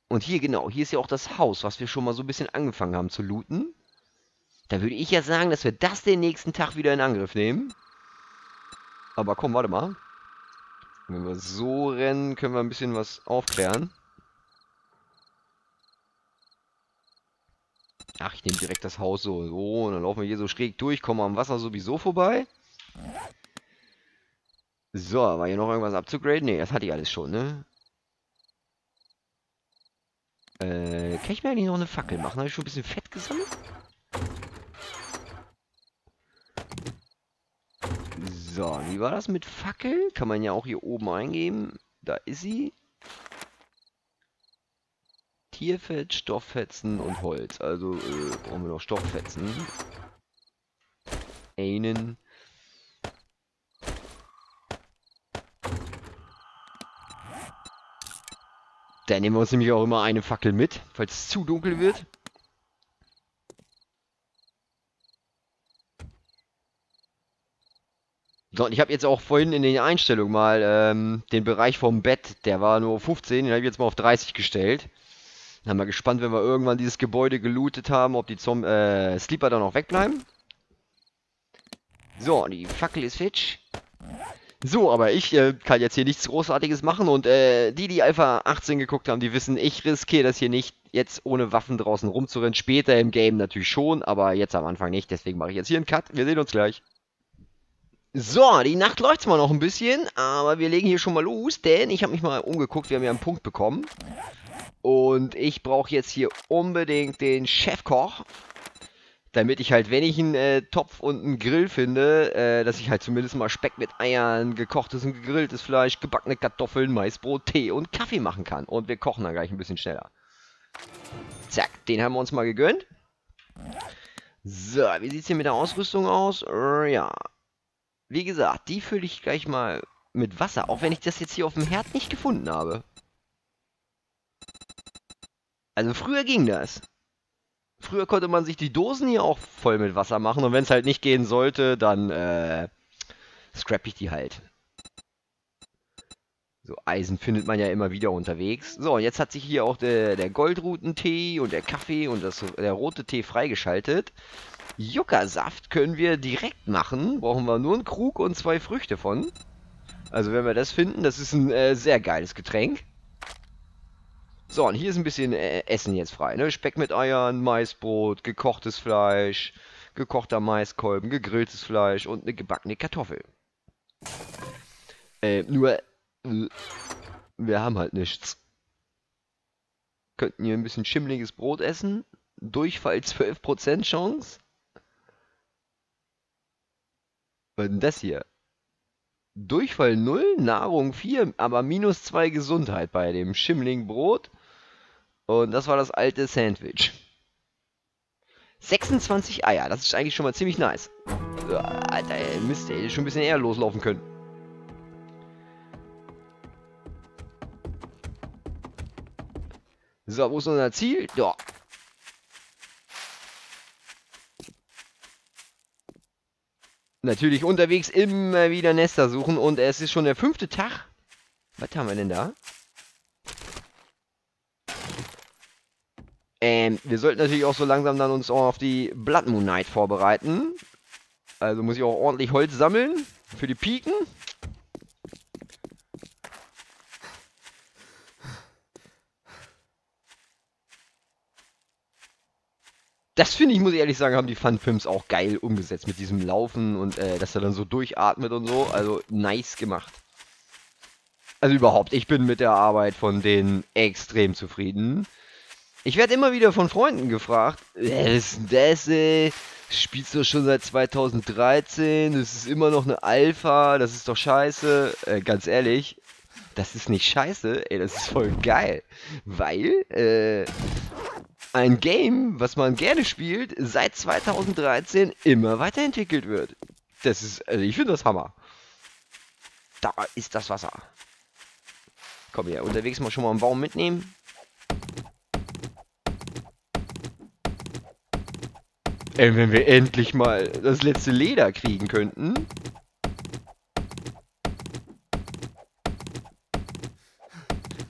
Und hier genau, hier ist ja auch das Haus, was wir schon mal so ein bisschen angefangen haben zu looten. Da würde ich ja sagen, dass wir das den nächsten Tag wieder in Angriff nehmen. Aber komm, warte mal. Wenn wir so rennen, können wir ein bisschen was aufklären. Ach, ich nehme direkt das Haus so. So, und dann laufen wir hier so schräg durch, kommen am Wasser sowieso vorbei. So, war hier noch irgendwas abzugraden? Ne, das hatte ich alles schon, ne? Äh, kann ich mir eigentlich noch eine Fackel machen? Habe ich schon ein bisschen Fett gesammelt? So, wie war das mit Fackel? Kann man ja auch hier oben eingeben. Da ist sie. Tierfett, Stofffetzen und Holz. Also äh, brauchen wir noch Stofffetzen. Einen. Da nehmen wir uns nämlich auch immer eine Fackel mit, falls es zu dunkel wird. So, und ich habe jetzt auch vorhin in den Einstellungen mal ähm, den Bereich vom Bett, der war nur 15, den habe ich jetzt mal auf 30 gestellt. Dann haben wir gespannt, wenn wir irgendwann dieses Gebäude gelootet haben, ob die Zom äh, Sleeper da noch wegbleiben. So, die Fackel ist fitch. So, aber ich äh, kann jetzt hier nichts Großartiges machen und äh, die, die Alpha 18 geguckt haben, die wissen, ich riskiere das hier nicht, jetzt ohne Waffen draußen rumzurennen. Später im Game natürlich schon, aber jetzt am Anfang nicht, deswegen mache ich jetzt hier einen Cut. Wir sehen uns gleich. So, die Nacht läuft zwar noch ein bisschen, aber wir legen hier schon mal los, denn ich habe mich mal umgeguckt, wir haben ja einen Punkt bekommen. Und ich brauche jetzt hier unbedingt den Chefkoch, damit ich halt, wenn ich einen äh, Topf und einen Grill finde, äh, dass ich halt zumindest mal Speck mit Eiern, gekochtes und gegrilltes Fleisch, gebackene Kartoffeln, Maisbrot, Tee und Kaffee machen kann. Und wir kochen dann gleich ein bisschen schneller. Zack, den haben wir uns mal gegönnt. So, wie sieht es hier mit der Ausrüstung aus? Äh, ja, wie gesagt, die fülle ich gleich mal mit Wasser, auch wenn ich das jetzt hier auf dem Herd nicht gefunden habe. Also früher ging das. Früher konnte man sich die Dosen hier auch voll mit Wasser machen und wenn es halt nicht gehen sollte, dann äh, scrap ich die halt. So, Eisen findet man ja immer wieder unterwegs. So, und jetzt hat sich hier auch der, der Goldrutentee und der Kaffee und das, der rote Tee freigeschaltet. Juckersaft können wir direkt machen. Brauchen wir nur einen Krug und zwei Früchte von. Also wenn wir das finden, das ist ein äh, sehr geiles Getränk. So, und hier ist ein bisschen äh, Essen jetzt frei. Ne? Speck mit Eiern, Maisbrot, gekochtes Fleisch, gekochter Maiskolben, gegrilltes Fleisch und eine gebackene Kartoffel. Äh, nur, äh, wir haben halt nichts. Könnten hier ein bisschen schimmliges Brot essen. Durchfall 12% Chance. Was denn das hier? Durchfall 0, Nahrung 4, aber minus 2 Gesundheit bei dem Schimmling Brot. Und das war das alte Sandwich. 26 Eier, das ist eigentlich schon mal ziemlich nice. Alter, Mist, ey, schon ein bisschen eher loslaufen können. So, wo ist unser Ziel? Ja, Natürlich unterwegs immer wieder Nester suchen und es ist schon der fünfte Tag. Was haben wir denn da? Ähm, wir sollten natürlich auch so langsam dann uns auch auf die Blood Moon Night vorbereiten. Also muss ich auch ordentlich Holz sammeln für die Piken. das finde ich, muss ich ehrlich sagen, haben die Fun-Films auch geil umgesetzt mit diesem Laufen und äh, dass er dann so durchatmet und so. Also nice gemacht. Also überhaupt, ich bin mit der Arbeit von denen extrem zufrieden. Ich werde immer wieder von Freunden gefragt, was ist denn das, ey? Spielst du schon seit 2013? Das ist immer noch eine Alpha, das ist doch scheiße. Äh, ganz ehrlich, das ist nicht scheiße, ey, das ist voll geil. Weil, äh, ein Game, was man gerne spielt, seit 2013 immer weiterentwickelt wird. Das ist, also ich finde das Hammer. Da ist das Wasser. Komm hier, unterwegs mal schon mal einen Baum mitnehmen. Ey, wenn wir endlich mal das letzte Leder kriegen könnten.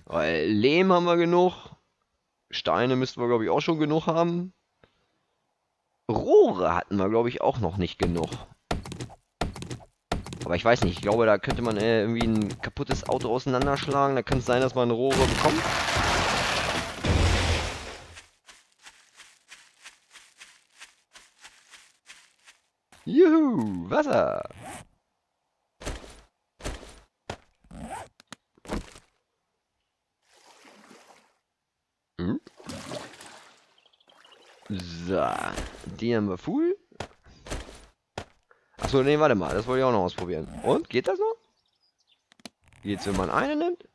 Weil Lehm haben wir genug. Steine müssten wir, glaube ich, auch schon genug haben. Rohre hatten wir, glaube ich, auch noch nicht genug. Aber ich weiß nicht, ich glaube, da könnte man äh, irgendwie ein kaputtes Auto auseinanderschlagen. Da kann es sein, dass man Rohre bekommt. Wasser. So, die haben wir full. Achso, nee, warte mal. Das wollte ich auch noch ausprobieren. Und? Geht das noch? Geht's, wenn man eine nimmt?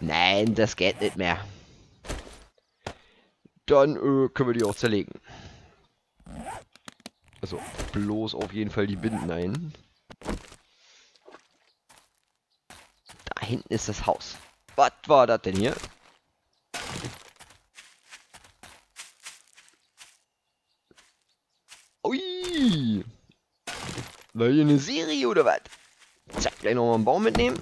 Nein, das geht nicht mehr. Dann äh, können wir die auch zerlegen. Also bloß auf jeden Fall die Binden ein. Da hinten ist das Haus. Was war das denn hier? Ui! War hier eine Serie oder was? Zack, gleich nochmal einen Baum mitnehmen.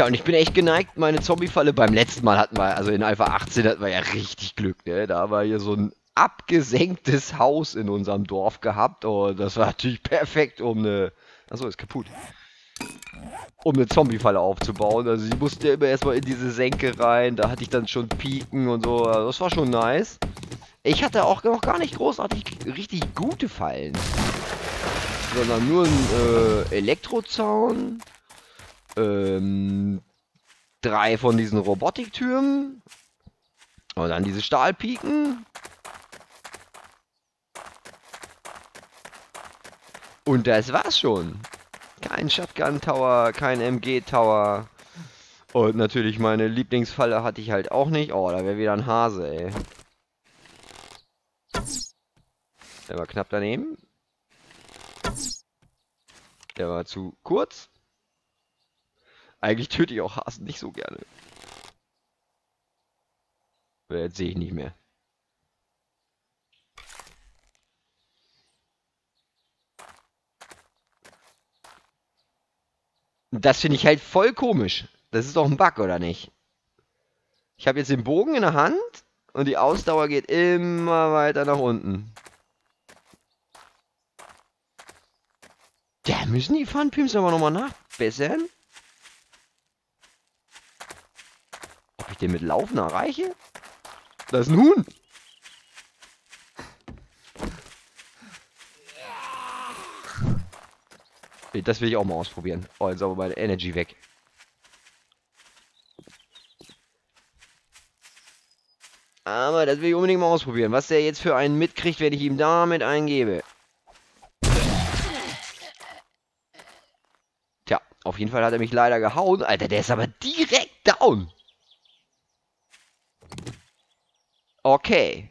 Tja, und ich bin echt geneigt, meine Zombie-Falle beim letzten Mal hatten wir, also in Alpha 18 hatten wir ja richtig Glück, ne? Da war hier so ein abgesenktes Haus in unserem Dorf gehabt und das war natürlich perfekt, um eine... Achso, ist kaputt. Um eine Zombie-Falle aufzubauen. Also sie musste ja immer erstmal in diese Senke rein, da hatte ich dann schon Piken und so, also das war schon nice. Ich hatte auch noch gar nicht großartig richtig gute Fallen. Sondern nur ein äh, Elektrozaun, ähm, drei von diesen Robotiktürmen. Und dann diese Stahlpiken. Und das war's schon. Kein Shotgun Tower, kein MG Tower. Und natürlich meine Lieblingsfalle hatte ich halt auch nicht. Oh, da wäre wieder ein Hase, ey. Der war knapp daneben. Der war zu kurz. Eigentlich töte ich auch Hasen nicht so gerne. Aber jetzt sehe ich nicht mehr. Das finde ich halt voll komisch. Das ist doch ein Bug, oder nicht? Ich habe jetzt den Bogen in der Hand und die Ausdauer geht immer weiter nach unten. Ja, müssen die Funpimps aber nochmal nachbessern? Ob ich den mit Laufen erreiche? Das ist ein Huhn. Das will ich auch mal ausprobieren. Oh, jetzt ist aber meine Energy weg. Aber das will ich unbedingt mal ausprobieren. Was der jetzt für einen mitkriegt, wenn ich ihm damit eingebe. Tja, auf jeden Fall hat er mich leider gehauen. Alter, der ist aber direkt down. Okay.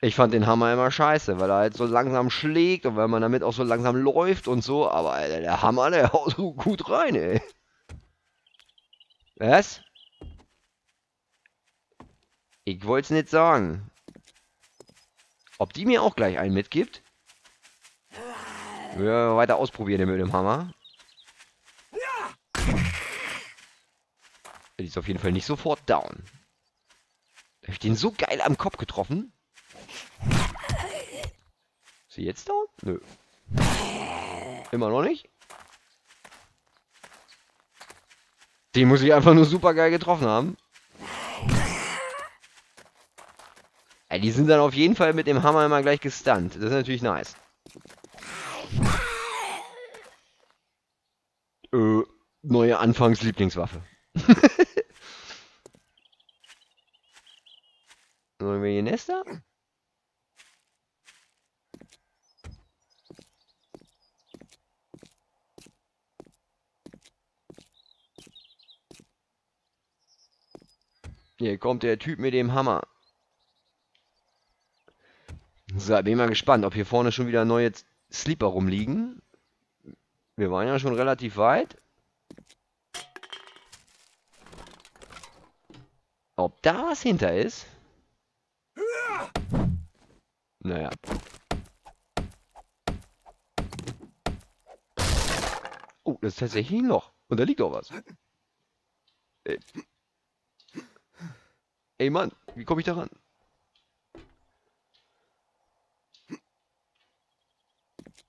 Ich fand den Hammer immer scheiße, weil er halt so langsam schlägt und weil man damit auch so langsam läuft und so. Aber Alter, der Hammer, der haut so gut rein, ey. Was? Ich wollte es nicht sagen. Ob die mir auch gleich einen mitgibt? Wir weiter ausprobieren mit dem Hammer. Die ist auf jeden Fall nicht sofort down. Habe ich den so geil am Kopf getroffen? Ist sie jetzt down? Nö. Immer noch nicht? Den muss ich einfach nur super geil getroffen haben. Ja, die sind dann auf jeden Fall mit dem Hammer immer gleich gestunt. Das ist natürlich nice. Äh, neue Anfangslieblingswaffe. Sollen wir hier Nester? Hier kommt der Typ mit dem Hammer. So, bin mal gespannt, ob hier vorne schon wieder neue Sleeper rumliegen. Wir waren ja schon relativ weit. Ob da was hinter ist? Naja. Oh, das ist tatsächlich ein Loch. Und da liegt auch was. Ey, Ey Mann, wie komme ich da ran?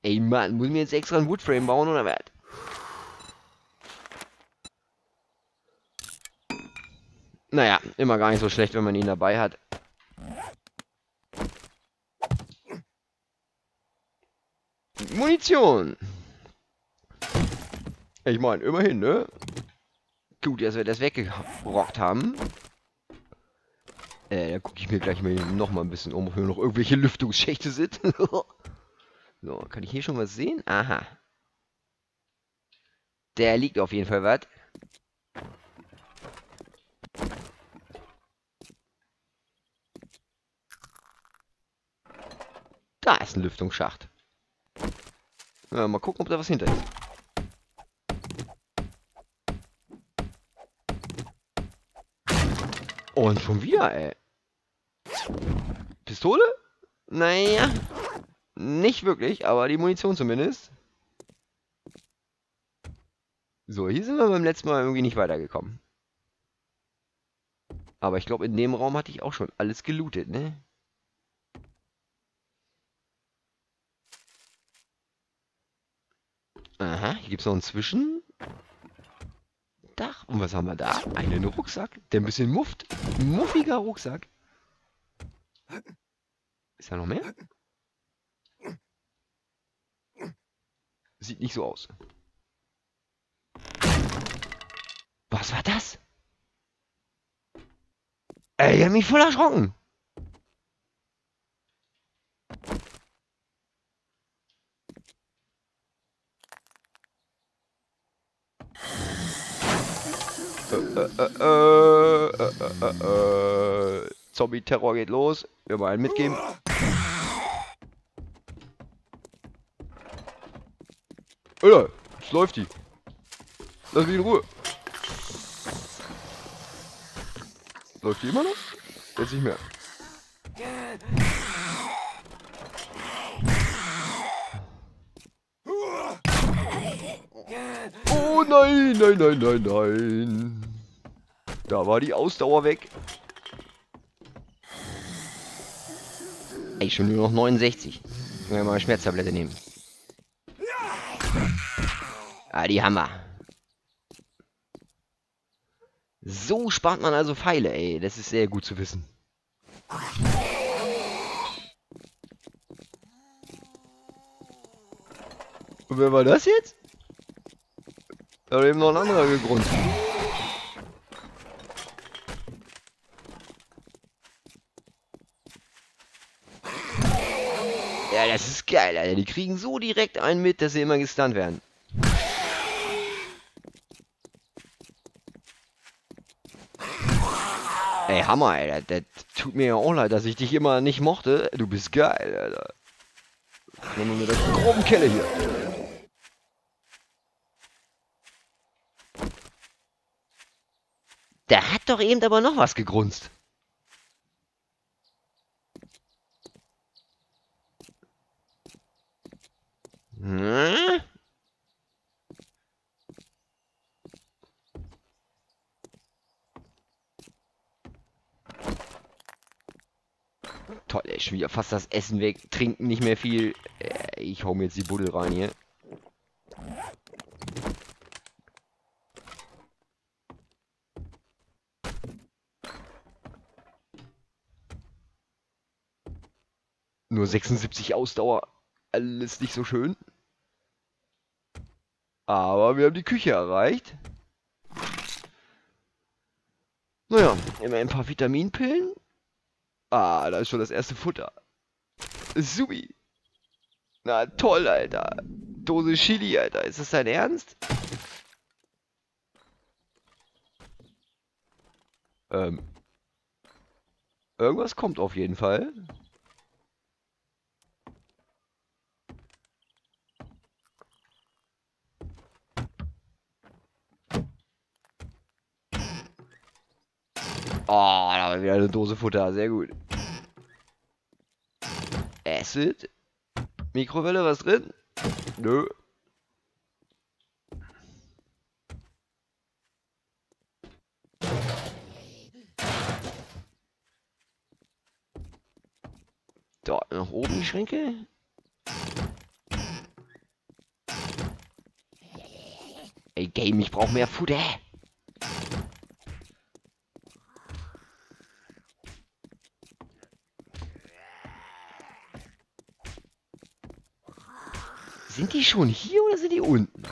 Ey Mann, muss mir jetzt extra ein Woodframe bauen oder was? Naja, immer gar nicht so schlecht, wenn man ihn dabei hat. Munition. Ich meine, immerhin, ne? Gut, dass wir das weggerockt haben. Äh, da gucke ich mir gleich mal noch mal ein bisschen um, ob hier noch irgendwelche Lüftungsschächte sind. so, kann ich hier schon was sehen? Aha. Der liegt auf jeden Fall was. Da ist ein Lüftungsschacht. Ja, mal gucken, ob da was hinter ist. Und schon wieder, ey. Pistole? Naja. Nicht wirklich, aber die Munition zumindest. So, hier sind wir beim letzten Mal irgendwie nicht weitergekommen. Aber ich glaube, in dem Raum hatte ich auch schon alles gelootet, ne? Aha, hier gibt es noch einen Zwischendach. Und was haben wir da? Einen Rucksack, der ein bisschen mufft. Muffiger Rucksack. Ist da noch mehr? Sieht nicht so aus. Was war das? Ey, ich hab mich voll erschrocken. Äh, äh, äh, Zombie-Terror geht los. Wir wollen mitgeben. Alter, es läuft die. Lass mich in Ruhe. Läuft die immer noch? Jetzt nicht mehr. Oh nein, nein, nein, nein, nein. Da war die Ausdauer weg. Ey, schon nur noch 69. Können wir mal eine Schmerztablette nehmen. Ah, die Hammer. So spart man also Pfeile, ey. Das ist sehr gut zu wissen. Und wer war das jetzt? Da hat eben noch ein anderer gegrunzt. Ja, das ist geil, Alter. Die kriegen so direkt einen mit, dass sie immer gestunt werden. Ey, Hammer, Alter. Das tut mir ja auch leid, dass ich dich immer nicht mochte. Du bist geil, Alter. Nehmen wir der groben Kelle hier. Der hat doch eben aber noch was gegrunzt. Hm? Toll, ey, schon wieder fast das Essen weg, trinken nicht mehr viel. Äh, Ich hau mir jetzt die Buddel rein hier. Nur 76 Ausdauer. Alles nicht so schön. Aber wir haben die Küche erreicht. Naja, immer ein paar Vitaminpillen. Ah, da ist schon das erste Futter. Subi. Na toll, Alter. Dose Chili, Alter. Ist das dein Ernst? Ähm. Irgendwas kommt auf jeden Fall. Oh, da war wieder eine Dose Futter. Sehr gut. Acid. Mikrowelle, was drin? Nö. Dort nach oben die Schränke. Ey, Game, ich brauche mehr Futter. Sind die schon hier oder sind die unten?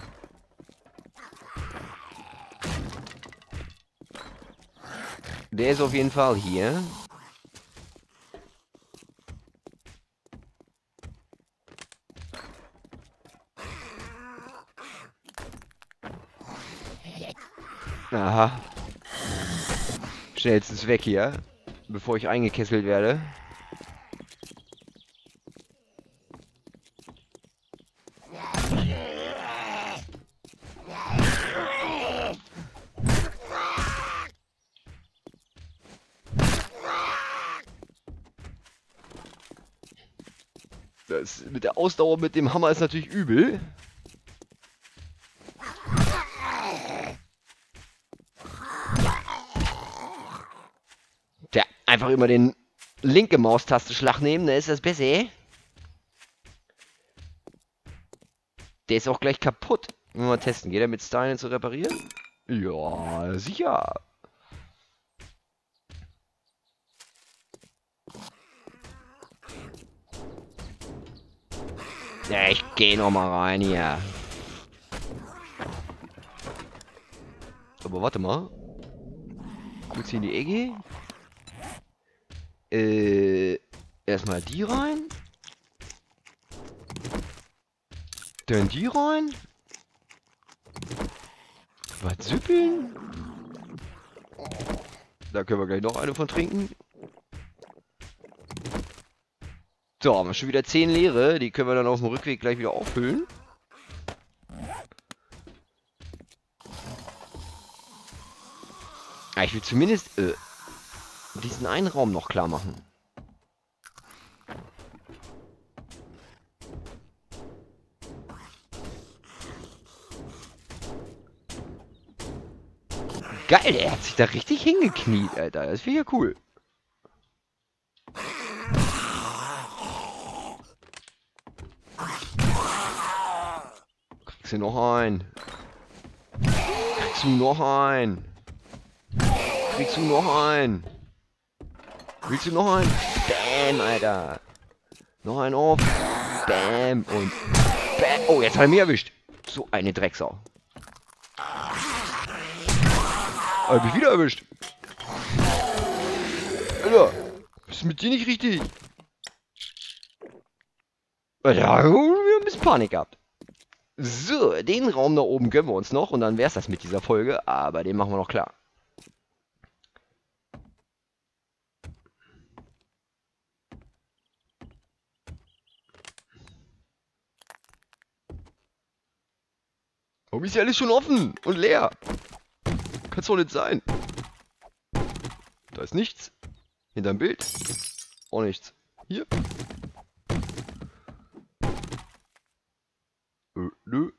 Der ist auf jeden Fall hier. Aha. Schnellstens weg hier, bevor ich eingekesselt werde. Ausdauer mit dem Hammer ist natürlich übel. Tja, einfach immer den linke Maustaste Schlag nehmen, dann ist das besser. Der ist auch gleich kaputt. Wollen wir mal testen. Geht er mit Steinen zu reparieren? Ja, sicher. Ja, ich geh noch mal rein hier. Aber warte mal. Kurz in die Ecke. Äh, erstmal die rein. Dann die rein. Was süppeln? Da können wir gleich noch eine von trinken. So, haben wir schon wieder 10 leere. Die können wir dann auf dem Rückweg gleich wieder auffüllen. Ah, ich will zumindest äh, diesen einen Raum noch klar machen. Geil, der hat sich da richtig hingekniet, Alter. Das finde ich ja cool. Kriegst du noch einen? Kriegst du noch einen? Kriegst du noch einen? Willst du noch einen? Bam, Alter. Noch einen auf. Bam und Bam. Oh, jetzt hat er mich erwischt. So eine Drecksau. Hab mich wieder erwischt. Alter, ist mit dir nicht richtig? Alter, wir haben ein bisschen Panik gehabt. So, den Raum da oben gönnen wir uns noch und dann wär's das mit dieser Folge, aber den machen wir noch klar. Warum ist ja alles schon offen und leer? Kann's doch nicht sein. Da ist nichts. Hinterm Bild. Auch nichts. Hier. Äh, nö.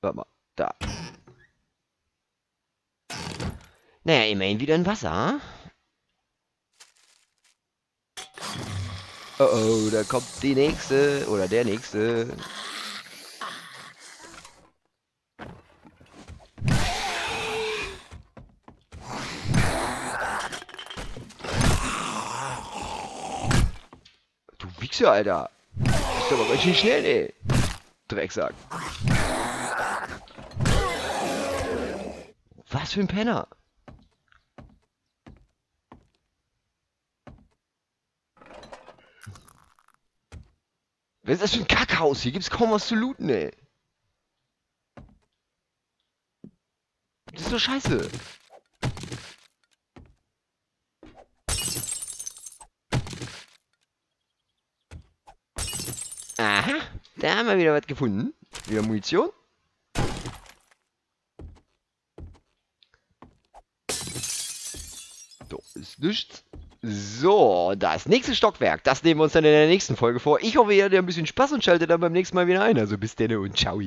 Warte mal. Da. Naja, immerhin wieder ein Wasser. Oh oh, da kommt die nächste. Oder der nächste. Du Wichser, Alter. Du bist aber schön schnell, ey. Drecksack. Was für ein Penner. Was ist das für ein Kackhaus? Hier gibt's kaum was zu looten, ey. Das ist doch scheiße. Aha, da haben wir wieder was gefunden. Wieder Munition. So, ist nichts. So, das nächste Stockwerk, das nehmen wir uns dann in der nächsten Folge vor. Ich hoffe, ihr hattet ein bisschen Spaß und schaltet dann beim nächsten Mal wieder ein. Also bis dann und ciao.